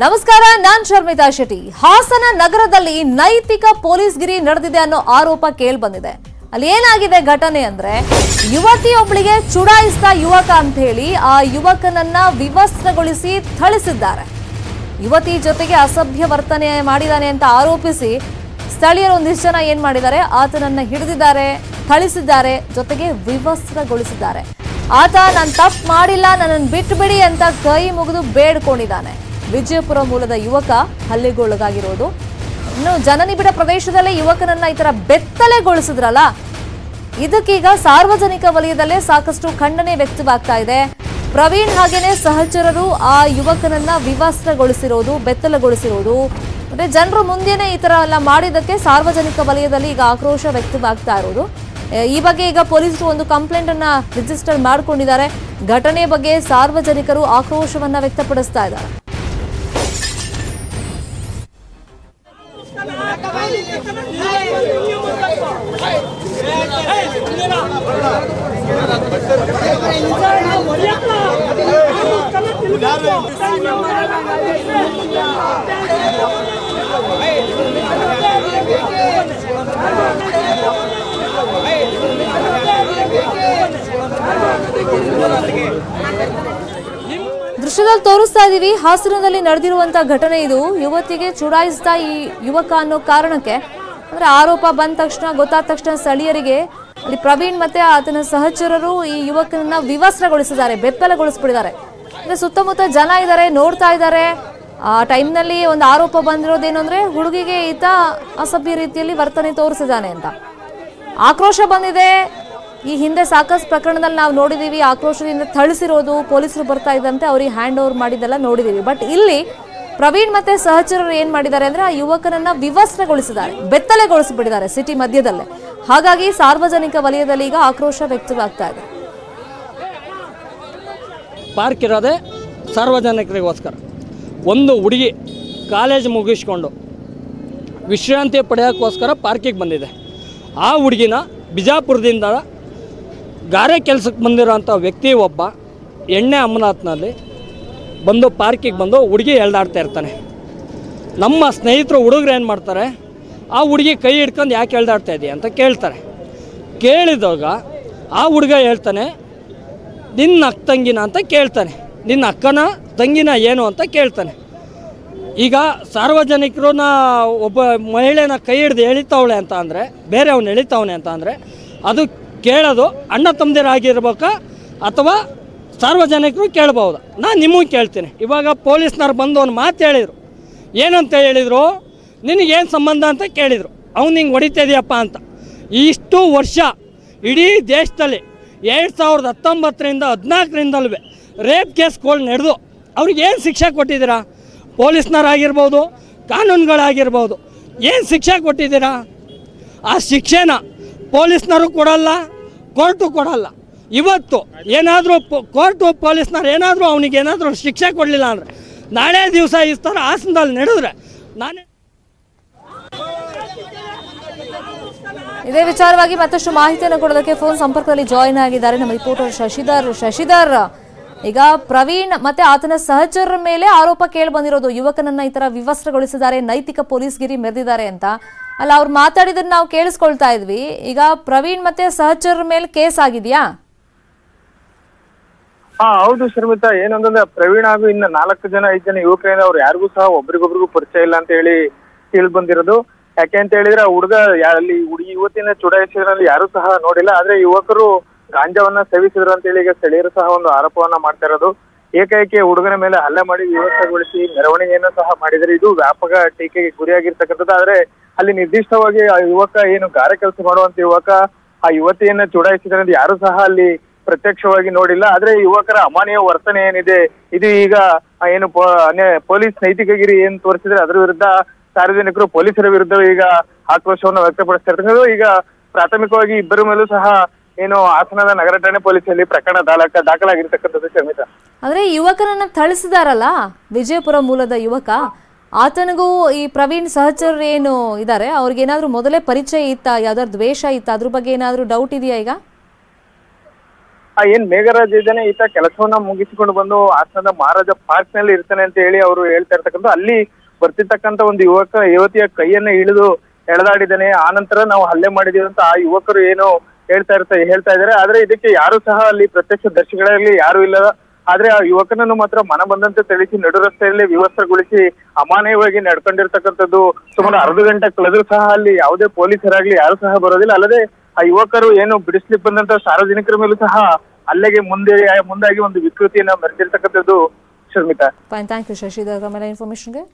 ನಮಸ್ಕಾರ, ನಾನ್ ಶರ್ಮಿತಾ ಶೆಟ್ಟಿ. ಹಾಸನ ನಗರದಲ್ಲಿ ನೈತಿಕ ಪೊಲೀಸ್ಗಿರಿ ನಡೆದಿದೆ ಅನ್ನೋ ಆರೋಪ ಕೇಳಿ ಬಂದಿದೆ. ಅಲ್ಲಿ ಏನಾಗಿದೆ ಘಟನೆ ಅಂದ್ರೆ ಯುವತಿಯೊಬ್ಬಳಿಗೆ ಚುಡಾಯಿಸಿದ ಯುವಕ ಅಂತ ಹೇಳಿ ಆ ಯುವಕನನ್ನ ವಿವಸ್ತ್ರಗೊಳಿಸಿ ಥಳಿಸಿದ್ದಾರೆ. ಯುವತಿ ಜೊತೆಗೆ ಅಸಭ್ಯ ವರ್ತನೆ ಮಾಡಿದ್ದಾನೆ ಅಂತ ಆರೋಪಿಸಿ ಸ್ಥಳೀಯರು ಒಂದಿಷ್ಟು ಜನ ಏನ್ ಮಾಡಿದ್ದಾರೆ, ಆತನನ್ನ ಹಿಡಿದಿದ್ದಾರೆ, ಥಳಿಸಿದ್ದಾರೆ, ಜೊತೆಗೆ ವಿವಸ್ತ್ರಗೊಳಿಸಿದ್ದಾರೆ. ಆತ, ನಾನು ತಪ್ಪು ಮಾಡಿಲ್ಲ, ನನ್ನನ್ನು ಬಿಟ್ಟು ಬಿಡಿ ಅಂತ ಕೈ ಮುಗಿದು ಬೇಡ್ಕೊಂಡಿದ್ದಾನೆ. ವಿಜಯಪುರ ಮೂಲದ ಯುವಕ ಹಲ್ಲೆಗೊಳಗಾಗಿರೋದು. ಇನ್ನು ಜನನಿಬಿಡ ಪ್ರದೇಶದಲ್ಲೇ ಯುವಕನನ್ನ ಈ ತರ ಬೆತ್ತಲೆಗೊಳಿಸಿದ್ರಲ್ಲ, ಇದಕ್ಕೀಗ ಸಾರ್ವಜನಿಕ ವಲಯದಲ್ಲೇ ಸಾಕಷ್ಟು ಖಂಡನೆ ವ್ಯಕ್ತವಾಗ್ತಾ ಇದೆ. ಪ್ರವೀಣ್ ಹಾಗೇನೆ ಸಹಚರರು ಆ ಯುವಕನನ್ನ ವಿವಸ್ತ್ರಗೊಳಿಸಿರೋದು, ಬೆತ್ತಲಗೊಳಿಸಿರೋದು. ಮತ್ತೆ ಜನರು ಮುಂದೆನೆ ಈ ತರ ಎಲ್ಲ ಮಾಡಿದ್ದಕ್ಕೆ ಸಾರ್ವಜನಿಕ ವಲಯದಲ್ಲಿ ಈಗ ಆಕ್ರೋಶ ವ್ಯಕ್ತವಾಗ್ತಾ ಇರೋದು. ಈ ಬಗ್ಗೆ ಈಗ ಪೊಲೀಸರು ಒಂದು ಕಂಪ್ಲೇಂಟ್ ಅನ್ನ ರಿಜಿಸ್ಟರ್ ಮಾಡ್ಕೊಂಡಿದ್ದಾರೆ. ಘಟನೆ ಬಗ್ಗೆ ಸಾರ್ವಜನಿಕರು ಆಕ್ರೋಶವನ್ನ ವ್ಯಕ್ತಪಡಿಸ್ತಾ ಇದ್ದಾರೆ. Hey! ದೃಶ್ಯದಲ್ಲಿ ತೋರಿಸ್ತಾ ಇದ್ದೀವಿ ಹಾಸನದಲ್ಲಿ ನಡೆದಿರುವಂತ ಘಟನೆ ಇದು. ಯುವತಿಗೆ ಚುಡಾಯಿಸಿದ ಈ ಯುವಕ ಅನ್ನೋ ಕಾರಣಕ್ಕೆ ಅಂದ್ರೆ ಆರೋಪ ಬಂದ ತಕ್ಷಣ, ಗೊತ್ತಾದ ತಕ್ಷಣ ಸ್ಥಳೀಯರಿಗೆ ಇಲ್ಲಿ ಪ್ರವೀಣ್ ಮತ್ತೆ ಆತನ ಸಹಚರರು ಈ ಯುವಕನನ್ನ ವಿವಸ್ತ್ರಗೊಳಿಸಿದ್ದಾರೆ, ಬೆಪ್ಪಲಗೊಳಿಸ್ಬಿಟ್ಟಿದ್ದಾರೆ. ಅಂದ್ರೆ ಸುತ್ತಮುತ್ತ ಜನ ಇದ್ದಾರೆ, ನೋಡ್ತಾ ಇದ್ದಾರೆ. ಆ ಟೈಮ್ನಲ್ಲಿ ಒಂದು ಆರೋಪ ಬಂದಿರೋದೇನು ಅಂದ್ರೆ ಹುಡುಗಿಗೆ ಈತ ಅಸಭ್ಯ ರೀತಿಯಲ್ಲಿ ವರ್ತನೆ ತೋರಿಸಿದ್ದಾನೆ ಅಂತ. ಆಕ್ರೋಶ ಬಂದಿದೆ. ಈ ಹಿಂದೆ ಸಾಕಷ್ಟು ಪ್ರಕರಣದಲ್ಲಿ ನಾವು ನೋಡಿದೀವಿ, ಆಕ್ರೋಶದಿಂದ ಥಳಿಸಿರೋದು, ಪೊಲೀಸರು ಬರ್ತಾ ಇದ್ದಂತೆ ಅವ್ರಿಗೆ ಹ್ಯಾಂಡ್ ಓವರ್ ಮಾಡಿದ್ದೆಲ್ಲ ನೋಡಿದೀವಿ. ಬಟ್ ಇಲ್ಲಿ ಪ್ರವೀಣ್ ಮತ್ತೆ ಸಹಚರರು ಏನ್ ಮಾಡಿದ್ದಾರೆ ಅಂದ್ರೆ ಆ ಯುವಕನನ್ನ ವಿವಸ್ತ್ರಗೊಳಿಸಿದ್ದಾರೆ, ಬೆತ್ತಲೆಗೊಳಿಸಿಬಿಟ್ಟಿದ್ದಾರೆ ಸಿಟಿ ಮಧ್ಯದಲ್ಲೇ. ಹಾಗಾಗಿ ಸಾರ್ವಜನಿಕ ವಲಯದಲ್ಲಿ ಈಗ ಆಕ್ರೋಶ ವ್ಯಕ್ತವಾಗ್ತಾ ಇದೆ. ಪಾರ್ಕ್ ಇರೋದೇ ಸಾರ್ವಜನಿಕರಿಗೋಸ್ಕರ. ಒಂದು ಹುಡುಗಿ ಕಾಲೇಜ್ ಮುಗಿಸ್ಕೊಂಡು ವಿಶ್ರಾಂತಿ ಪಡೆಯೋಕ್ಕೋಸ್ಕರ ಪಾರ್ಕಿಗೆ ಬಂದಿದೆ. ಆ ಹುಡುಗಿನ ಬಿಜಾಪುರದಿಂದ ಗಾರೆ ಕೆಲಸಕ್ಕೆ ಬಂದಿರೋಂಥ ವ್ಯಕ್ತಿ ಒಬ್ಬ ಎಣ್ಣೆ ಅಮರನಾಥ್ನಲ್ಲಿ ಬಂದು ಪಾರ್ಕಿಗೆ ಬಂದು ಹುಡುಗಿ ಎಳ್ದಾಡ್ತಾ ಇರ್ತಾನೆ. ನಮ್ಮ ಸ್ನೇಹಿತರು ಹುಡುಗರು ಏನು ಮಾಡ್ತಾರೆ, ಆ ಹುಡುಗಿ ಕೈ ಹಿಡ್ಕೊಂಡು ಯಾಕೆ ಎಳ್ದಾಡ್ತಾ ಇದೆಯಾ ಅಂತ ಕೇಳ್ತಾರೆ. ಕೇಳಿದಾಗ ಆ ಹುಡುಗ ಹೇಳ್ತಾನೆ, ನಿನ್ನ ಅಕ್ಕ ತಂಗಿನ ಅಂತ ಕೇಳ್ತಾನೆ. ನಿನ್ನ ಅಕ್ಕನ ತಂಗಿನ ಏನು ಅಂತ ಕೇಳ್ತಾನೆ. ಈಗ ಸಾರ್ವಜನಿಕರನ್ನ ಒಬ್ಬ ಮಹಿಳೆನ ಕೈ ಹಿಡ್ದು ಎಳಿತಾವಳೆ ಅಂತ ಅಂದರೆ ಬೇರೆ ಅವನು ಎಳಿತಾವನೆ ಅಂತ ಅಂದರೆ, ಅದು ಕೇಳೋದು ಅಣ್ಣ ತಮ್ಮದಿರಾಗಿರ್ಬೇಕಾ ಅಥವಾ ಸಾರ್ವಜನಿಕರು ಕೇಳ್ಬೋದು. ನಾನು ನಿಮಗೂ ಕೇಳ್ತೀನಿ. ಇವಾಗ ಪೊಲೀಸ್ನವ್ರು ಬಂದು ಒಂದು ಮಾತು ಹೇಳಿದರು. ಏನಂತ ಹೇಳಿದರು? ನಿನಗೇನು ಸಂಬಂಧ ಅಂತ ಕೇಳಿದರು. ಅವ್ನು ಹಿಂಗೆ ಹೊಡಿತಾ ಇದೆಯಪ್ಪ ಅಂತ. ಇಷ್ಟು ವರ್ಷ ಇಡೀ ದೇಶದಲ್ಲಿ ಎರಡು ಸಾವಿರದ ಹತ್ತೊಂಬತ್ತರಿಂದ ಹದಿನಾಲ್ಕರಿಂದಲೂ ರೇಪ್ ಕೇಸ್ಗಳು ನಡೆದು ಅವ್ರಿಗೆ ಏನು ಶಿಕ್ಷೆ ಕೊಟ್ಟಿದ್ದೀರಾ? ಪೊಲೀಸ್ನವರಾಗಿರ್ಬೋದು ಕಾನೂನುಗಳಾಗಿರ್ಬೋದು, ಏನು ಶಿಕ್ಷೆ ಕೊಟ್ಟಿದ್ದೀರಾ? ಆ ಶಿಕ್ಷೆನ ಪೊಲೀಸ್ನವರು ಕೊಡಲ್ಲ. ಕೋರ್ಟು ಕೊಡಲ್ಲ. ಇವತ್ತು ಏನಾದರೂ ಕೋರ್ಟು ಪೊಲೀಸ್ನವ್ರು ಏನಾದರೂ ಅವನಿಗೆ ಏನಾದರೂ ಶಿಕ್ಷೆ ಕೊಡಲಿಲ್ಲ ಅಂದರೆ ನಾಳೆ ದಿವಸ ಈ ಥರ ಹಾಸನದಲ್ಲಿ ನಡೆದ್ರೆ ನಾನೇ ಇದೇ ವಿಚಾರವಾಗಿ ಮತ್ತಷ್ಟು ಮಾಹಿತಿಯನ್ನು ಕೊಡೋದಕ್ಕೆ ಫೋನ್ ಸಂಪರ್ಕದಲ್ಲಿ ಜಾಯಿನ್ ಆಗಿದ್ದಾರೆ ನಮ್ಮ ರಿಪೋರ್ಟರ್ ಶಶಿಧರ್. ಶಶಿಧರ್ ಈಗ ಪ್ರವೀಣ್ ಮತ್ತೆ ಆತನ ಸಹಚರರ ಮೇಲೆ ಆರೋಪ ಕೇಳಿ ಬಂದಿರೋದು. ಯುವಕನನ್ನ ಈ ತರ ವಿವಸ್ತ್ರಗೊಳಿಸಿದ್ದಾರೆ, ನೈತಿಕ ಪೊಲೀಸ್ಗಿರಿ ಮೆರೆದಿದ್ದಾರೆ ಅಂತ. ಅಲ್ಲ, ಅವ್ರು ಮಾತಾಡಿದನ್ನ ನಾವು ಕೇಳಿಸ್ಕೊಳ್ತಾ ಇದ್ವಿ. ಈಗ ಪ್ರವೀಣ್ ಮತ್ತೆ ಸಹಚರರ ಮೇಲೆ ಕೇಸ್ ಆಗಿದ್ಯಾ? ಹಾ, ಹೌದು ಶರ್ಮಿತಾ. ಏನಂದ್ರೆ ಪ್ರವೀಣ್ ಹಾಗೂ ಇನ್ನ ನಾಲ್ಕು ಜನ, ಐದು ಜನ ಯುವಕರಿಂದ ಅವ್ರು ಯಾರಿಗೂ ಸಹ ಒಬ್ರಿಗೊಬ್ರಿಗೂ ಪರಿಚಯ ಇಲ್ಲ ಅಂತ ಹೇಳಿ ತಿಳಿದು ಬಂದಿರೋದು. ಯಾಕೆ ಅಂತ ಹೇಳಿದ್ರೆ ಆ ಹುಡುಗ, ಅಲ್ಲಿ ಹುಡುಗಿ ಯುವತಿನ ಚುಡಾಯಿಸಿದ್ರಲ್ಲಿ ಯಾರು ಸಹ ನೋಡಿಲ್ಲ. ಆದ್ರೆ ಯುವಕರು ಗಾಂಜಾವನ್ನ ಸೇವಿಸಿದ್ರು ಅಂತ ಹೇಳಿ ಈಗ ಸ್ಥಳೀಯರು ಸಹ ಒಂದು ಆರೋಪವನ್ನ ಮಾಡ್ತಾ ಇರೋದು. ಏಕೈಕಿ ಹುಡುಗನ ಮೇಲೆ ಹಲ್ಲೆ ಮಾಡಿ ವಿವಸ್ಥೆಗೊಳಿಸಿ ಮೆರವಣಿಗೆಯನ್ನು ಸಹ ಮಾಡಿದರೆ ಇದು ವ್ಯಾಪಕ ಟೀಕೆಗೆ ಗುರಿಯಾಗಿರ್ತಕ್ಕಂಥದ್ದು. ಆದ್ರೆ ಅಲ್ಲಿ ನಿರ್ದಿಷ್ಟವಾಗಿ ಆ ಯುವಕ ಏನು ಗಾರೆ ಕೆಲಸ ಮಾಡುವಂತ ಯುವಕ, ಆ ಯುವತಿಯನ್ನ ಚುಡಾಯಿಸಿದ್ರೆ ಯಾರು ಸಹ ಅಲ್ಲಿ ಪ್ರತ್ಯಕ್ಷವಾಗಿ ನೋಡಿಲ್ಲ. ಆದ್ರೆ ಯುವಕರ ಅಮಾನ್ಯ ವರ್ತನೆ ಏನಿದೆ, ಇದು ಈಗ ಏನು ಪೊಲೀಸ್ ನೈತಿಕಗಿರಿ ಏನ್ ತೋರಿಸಿದ್ರೆ ಅದರ ವಿರುದ್ಧ ಸಾರ್ವಜನಿಕರು ಪೊಲೀಸರ ವಿರುದ್ಧ ಈಗ ಆಕ್ರೋಶವನ್ನು ವ್ಯಕ್ತಪಡಿಸ್ತಾ ಇರ್ತಕ್ಕಂಥದ್ದು ಈಗ ಪ್ರಾಥಮಿಕವಾಗಿ ಇಬ್ಬರ ಮೇಲೂ ಸಹ ಏನು ಹಾಸನದ ನಗರ ಠಾಣೆ ಪೊಲೀಸಲ್ಲಿ ಪ್ರಕರಣ ದಾಖಲ ದಾಖಲಾಗಿರ್ತಕ್ಕಂಥದ್ದು ಶಮಿತ ಅಂದ್ರೆ ಯುವಕರನ್ನ ಥಳಿಸಿದಾರಲ್ಲ? ವಿಜಯಪುರ ಮೂಲದ ಯುವಕ. ಆತನಿಗೂ ಈ ಪ್ರವೀಣ್ ಸಹಚರ್ ಏನು ಇದ್ದಾರೆ ಅವ್ರಿಗೆ ಏನಾದ್ರೂ ಮೊದಲೇ ಪರಿಚಯ ಇತ್ತ? ಯಾವ್ದಾದ್ರು ದ್ವೇಷ ಇತ್ತ? ಅದ್ರ ಬಗ್ಗೆ ಏನಾದ್ರೂ ಡೌಟ್ ಇದೆಯಾ ಈಗ? ಆ ಏನ್ ಮೇಘರಾಜ್ ಇದ್ದಾನೆ ಈತ ಕೆಲಸವನ್ನ ಮುಗಿಸಿಕೊಂಡು ಬಂದು ಹಾಸನದ ಮಹಾರಾಜ ಪಾರ್ಕ್ನಲ್ಲಿ ಇರ್ತಾನೆ ಅಂತ ಹೇಳಿ ಅವರು ಹೇಳ್ತಾ ಇರ್ತಕ್ಕಂಥ ಅಲ್ಲಿ ಬರ್ತಿರ್ತಕ್ಕಂಥ ಒಂದು ಯುವಕ ಯುವತಿಯ ಕೈಯನ್ನ ಇಳಿದು ಎಳೆದಾಡಿದ್ದಾನೆ. ಆ ನಂತರ ನಾವು ಹಲ್ಲೆ ಮಾಡಿದೀವಿ ಅಂತ ಆ ಯುವಕರು ಏನು ಹೇಳ್ತಾ ಇರ್ತಾ ಹೇಳ್ತಾ ಇದಾರೆ ಆದ್ರೆ ಇದಕ್ಕೆ ಯಾರು ಸಹ ಅಲ್ಲಿ ಪ್ರತ್ಯಕ್ಷ ದರ್ಶಿಗಳಲ್ಲಿ ಯಾರು ಇಲ್ಲ ಆದ್ರೆ ಆ ಯುವಕನನ್ನು ಮಾತ್ರ ಮನ ಬಂದಂತೆ ತಿಳಿಸಿ ನಡು ರಸ್ತೆಯಲ್ಲಿ ವಿವಸ್ತ್ರಗೊಳಿಸಿ ಅಮಾನ್ಯವಾಗಿ ನಡ್ಕೊಂಡಿರ್ತಕ್ಕಂಥದ್ದು ಸುಮಾರು ಅರ್ಧ ಗಂಟೆ ಕಳೆದ್ರು ಸಹ ಅಲ್ಲಿ ಯಾವುದೇ ಪೊಲೀಸರಾಗ್ಲಿ ಯಾರು ಸಹ ಬರೋದಿಲ್ಲ. ಅಲ್ಲದೆ ಆ ಯುವಕರು ಏನು ಬಿಡಿಸ್ಲಿಕ್ಕೆ ಬಂದಂತ ಸಾರ್ವಜನಿಕರ ಮೇಲೂ ಸಹ ಅಲ್ಲಿಗೆ ಮುಂದೆ ಮುಂದಾಗಿ ಒಂದು ವಿಕೃತಿಯನ್ನ ಮೆರೆದಿರ್ತಕ್ಕಂಥದ್ದು ಶರ್ಮಿತಾ. Thank you Shashidhar ಇನ್ಫಾರ್ಮೇಶನ್ಗೆ